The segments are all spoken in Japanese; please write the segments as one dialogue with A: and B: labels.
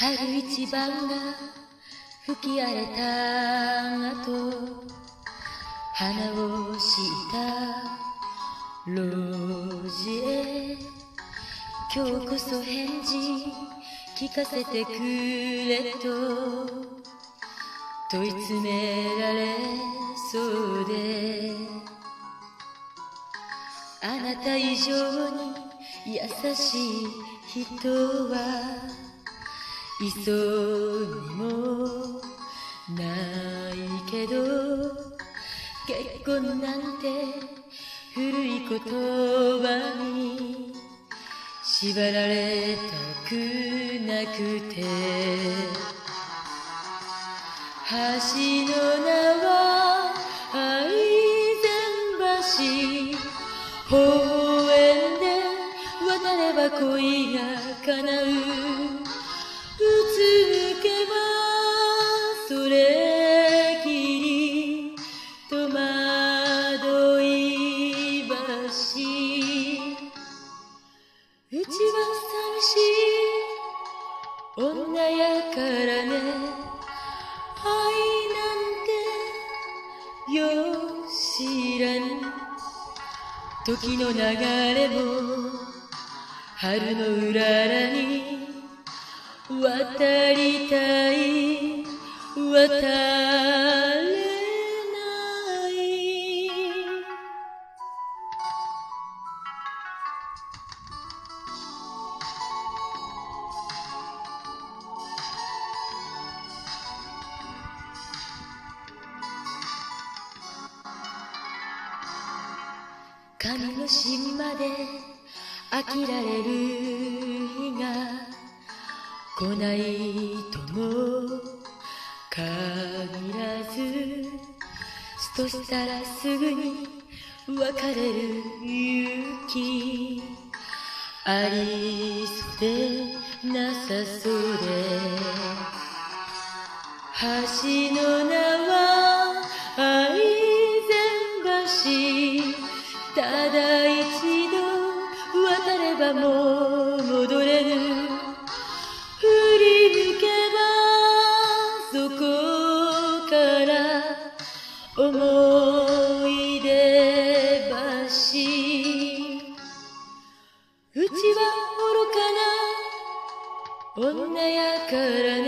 A: 春一番が吹き荒れた後花をした路地へ今日こそ返事聞かせてくれと問い詰められそうであなた以上に優しい人はいそうにもないけど結婚なんて古い言葉に縛られたくなくて橋の名は愛禅橋公園で渡れば恋が叶う。しい。女やからね。愛なんてよ知らん時の流れも春のうららに。渡りたい渡れ神の芯まで飽きられる日が来ないとも限らずすとしたらすぐに別れる勇気。ありそうでなさそうで。橋の名はもう戻れぬ。振り向けばそこから思い出橋。うちは愚かな女やからね。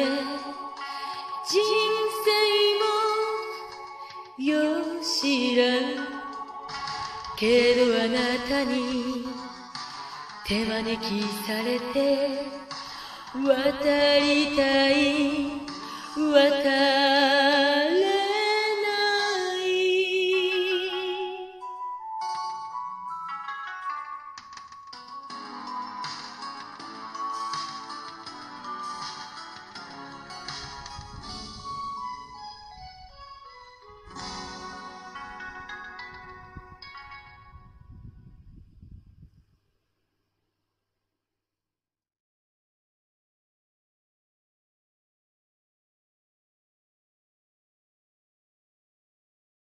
A: 人生もよ知らん。けどあなたに手招きされて渡りたい渡